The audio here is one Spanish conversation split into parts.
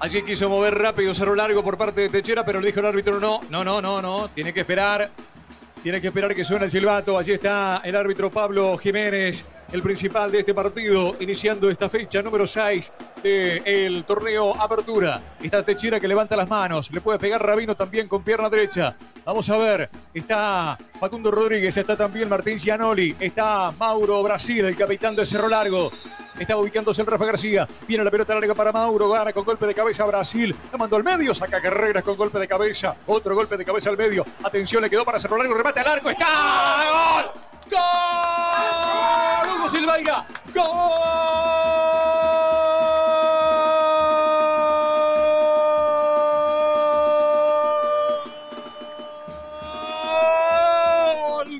Allí quiso mover rápido Cerro Largo por parte de Techera, pero le dijo el árbitro no, no, no, no, no, tiene que esperar. Tiene que esperar que suene el silbato. Allí está el árbitro Pablo Jiménez, el principal de este partido, iniciando esta fecha número 6 del torneo Apertura. Está Techera que levanta las manos. Le puede pegar Rabino también con pierna derecha. Vamos a ver. Está Facundo Rodríguez, está también Martín Gianoli, está Mauro Brasil, el capitán de Cerro Largo. Está ubicándose el Rafa García. Viene la pelota larga para Mauro. Gana con golpe de cabeza Brasil. La mandó al medio. Saca carreras con golpe de cabeza. Otro golpe de cabeza al medio. Atención, le quedó para Cerro Largo. Remate al arco. ¡Está! ¡Gol! ¡Gol! Hugo Silveira. ¡Gol!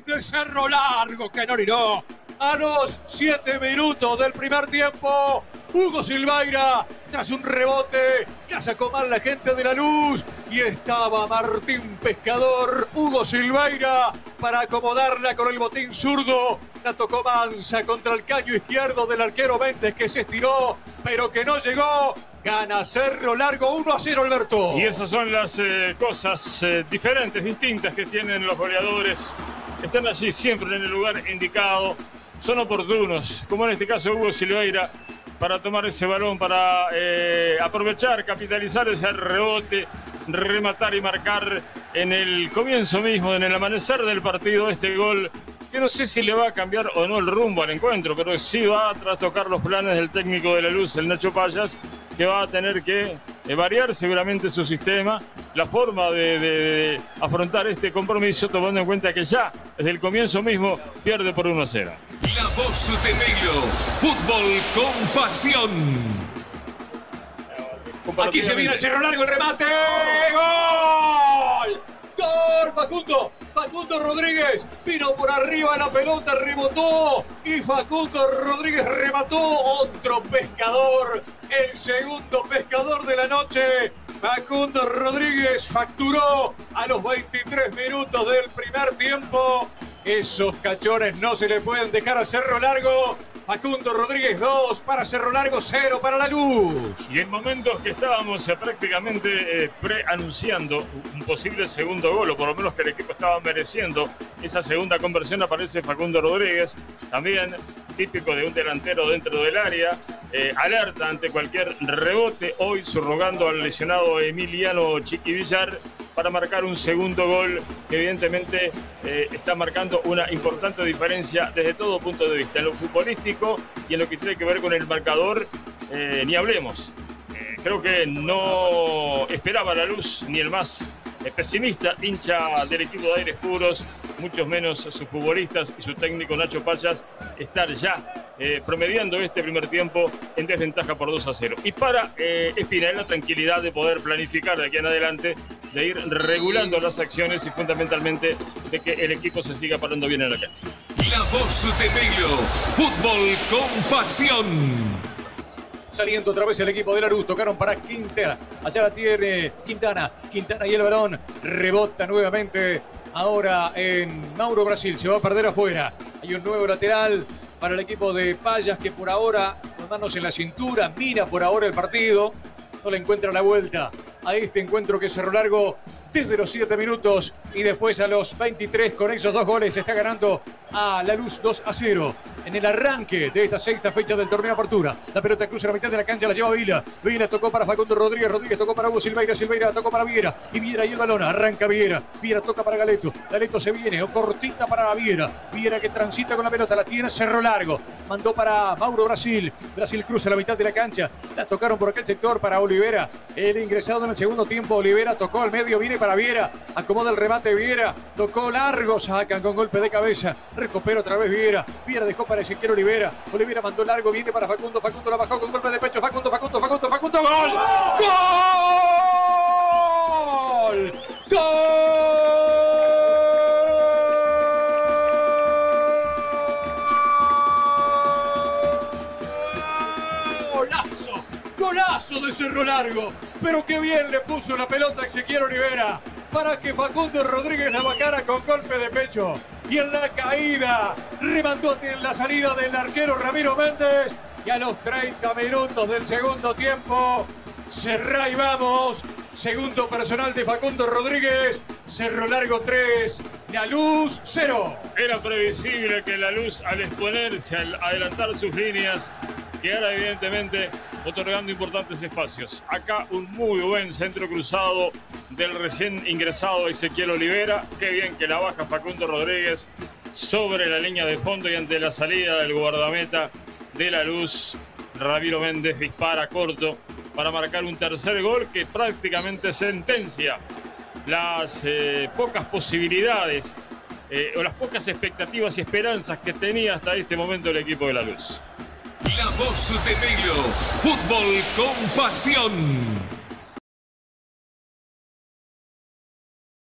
De Cerro Largo que no no a los 7 minutos del primer tiempo. Hugo Silveira, tras un rebote, la sacó mal la gente de la luz y estaba Martín Pescador, Hugo Silveira, para acomodarla con el botín zurdo. La tocó Mansa contra el caño izquierdo del arquero Méndez que se estiró, pero que no llegó. Gana Cerro Largo 1 a 0, Alberto. Y esas son las eh, cosas eh, diferentes, distintas que tienen los goleadores. Están allí siempre en el lugar indicado son oportunos, como en este caso Hugo Silveira, para tomar ese balón, para eh, aprovechar, capitalizar ese rebote, rematar y marcar en el comienzo mismo, en el amanecer del partido, este gol que no sé si le va a cambiar o no el rumbo al encuentro, pero sí va a trastocar los planes del técnico de la luz, el Nacho Payas, que va a tener que eh, variar seguramente su sistema, la forma de, afrontar este compromiso, tomando en cuenta que ya desde el comienzo mismo pierde por 1 a 0. La voz de Melo, fútbol con pasión. Aquí se viene el Cerro Largo, el remate. ¡Gol! ¡Gol, Facundo! Facundo Rodríguez vino por arriba la pelota, rebotó y Facundo Rodríguez remató otro pescador, el segundo pescador de la noche. Facundo Rodríguez facturó a los 23 minutos del primer tiempo. Esos cachores no se le pueden dejar a Cerro Largo. Facundo Rodríguez 2 para Cerro Largo 0 para la luz. Y en momentos que estábamos eh, prácticamente eh, preanunciando un posible segundo gol, o por lo menos que el equipo estaba mereciendo esa segunda conversión, aparece Facundo Rodríguez, también típico de un delantero dentro del área, eh, alerta ante cualquier rebote, hoy subrogando al lesionado Emiliano Chiqui Villar para marcar un segundo gol que evidentemente eh, está marcando una importante diferencia desde todo punto de vista, en lo futbolístico y en lo que tiene que ver con el marcador, eh, ni hablemos. Eh, creo que no esperaba la luz ni el más pesimista, hincha del equipo de Aires Puros, muchos menos sus futbolistas y su técnico Nacho Payas, estar ya promediando este primer tiempo en desventaja por 2 a 0. Y para eh, la tranquilidad de poder planificar de aquí en adelante de ir regulando las acciones y fundamentalmente de que el equipo se siga parando bien en la cancha. La voz de Melo, fútbol con pasión. Saliendo otra vez el equipo de la luz, tocaron para Quintana. Allá la tiene Quintana. Quintana y el balón rebota nuevamente. Ahora en Mauro Brasil se va a perder afuera. Hay un nuevo lateral para el equipo de Payas que por ahora, con manos en la cintura, mira por ahora el partido. No le encuentra la vuelta a este encuentro que cerró largo desde los 7 minutos y después a los 23 con esos dos goles está ganando a la luz 2 a 0 en el arranque de esta sexta fecha del torneo Apertura. La pelota cruza la mitad de la cancha, la lleva Vila. Vila tocó para Facundo Rodríguez, Rodríguez tocó para Hugo Silveira, Silveira tocó para Viera y Viera y el balón, arranca Viera. Viera toca para Galeto, Galeto se viene, o cortita para Viera. Viera que transita con la pelota, la tiene cerro largo. Mandó para Mauro Brasil. Brasil cruza la mitad de la cancha. La tocaron por aquel sector para Olivera. El ingresado en el segundo tiempo, Olivera tocó al medio, viene para Viera. Acomoda el remate Viera. Tocó largo, sacan con golpe de cabeza. Recupera otra vez Viera. Viera dejó para Ezequiel Olivera. Olivera mandó largo, viene para Facundo. Facundo la bajó con golpe de pecho. Facundo, Facundo, Facundo, Facundo. ¡Gol! ¡Gol! ¡Golazo! ¡Golazo de Cerro Largo! Pero qué bien le puso la pelota a Ezequiel Olivera para que Facundo Rodríguez la bacara con golpe de pecho y en la caída remandó en la salida del arquero Ramiro Méndez y a los 30 minutos del segundo tiempo Cerrá y vamos. Segundo personal de Facundo Rodríguez. Cerro largo 3. La luz 0. Era previsible que la luz al exponerse, al adelantar sus líneas, quedara evidentemente otorgando importantes espacios. Acá un muy buen centro cruzado del recién ingresado Ezequiel Olivera. Qué bien que la baja Facundo Rodríguez sobre la línea de fondo y ante la salida del guardameta de la luz. Ramiro Méndez dispara corto para marcar un tercer gol que prácticamente sentencia las eh, pocas posibilidades eh, o las pocas expectativas y esperanzas que tenía hasta este momento el equipo de la luz. La voz de Melo, fútbol con pasión.